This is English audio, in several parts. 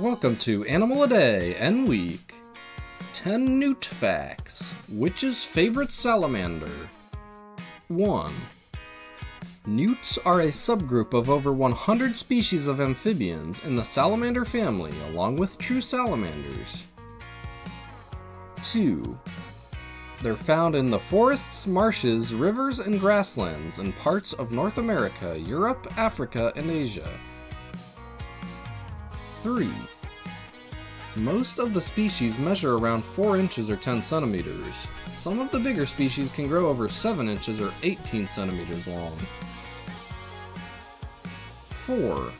Welcome to Animal a Day N Week. 10 Newt Facts. Witch's favorite salamander. 1. Newts are a subgroup of over 100 species of amphibians in the salamander family, along with true salamanders. 2. They're found in the forests, marshes, rivers, and grasslands in parts of North America, Europe, Africa, and Asia. 3. Most of the species measure around 4 inches or 10 centimeters. Some of the bigger species can grow over 7 inches or 18 centimeters long. 4.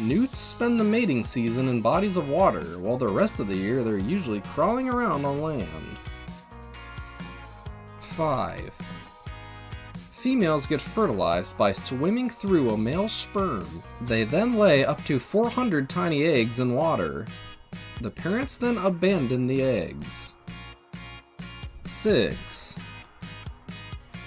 Newts spend the mating season in bodies of water, while the rest of the year they're usually crawling around on land. 5. Females get fertilized by swimming through a male's sperm. They then lay up to 400 tiny eggs in water. The parents then abandon the eggs. 6.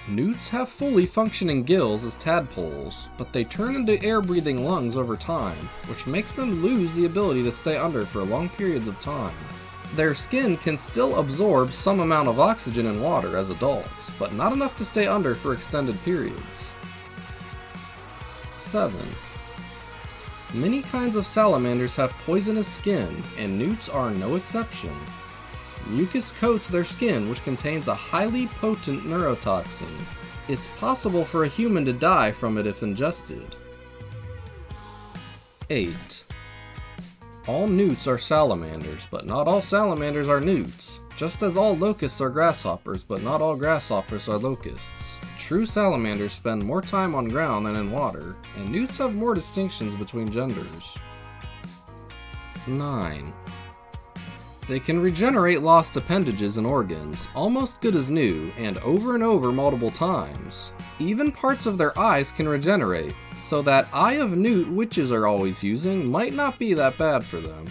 Newts have fully functioning gills as tadpoles, but they turn into air-breathing lungs over time, which makes them lose the ability to stay under for long periods of time. Their skin can still absorb some amount of oxygen and water as adults, but not enough to stay under for extended periods. 7. Many kinds of salamanders have poisonous skin, and newts are no exception. Mucus coats their skin, which contains a highly potent neurotoxin. It's possible for a human to die from it if ingested. 8. All newts are salamanders, but not all salamanders are newts. Just as all locusts are grasshoppers, but not all grasshoppers are locusts. True salamanders spend more time on ground than in water, and newts have more distinctions between genders. 9. They can regenerate lost appendages and organs, almost good as new, and over and over multiple times. Even parts of their eyes can regenerate, so that Eye of Newt witches are always using might not be that bad for them.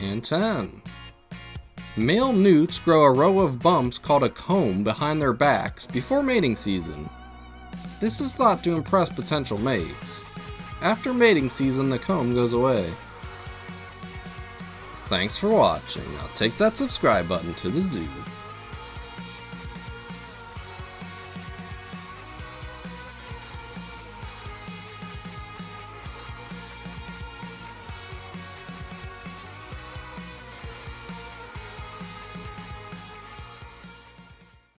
And 10. Male newts grow a row of bumps called a comb behind their backs before mating season. This is thought to impress potential mates. After mating season, the comb goes away. Thanks for watching. Now take that subscribe button to the zoo.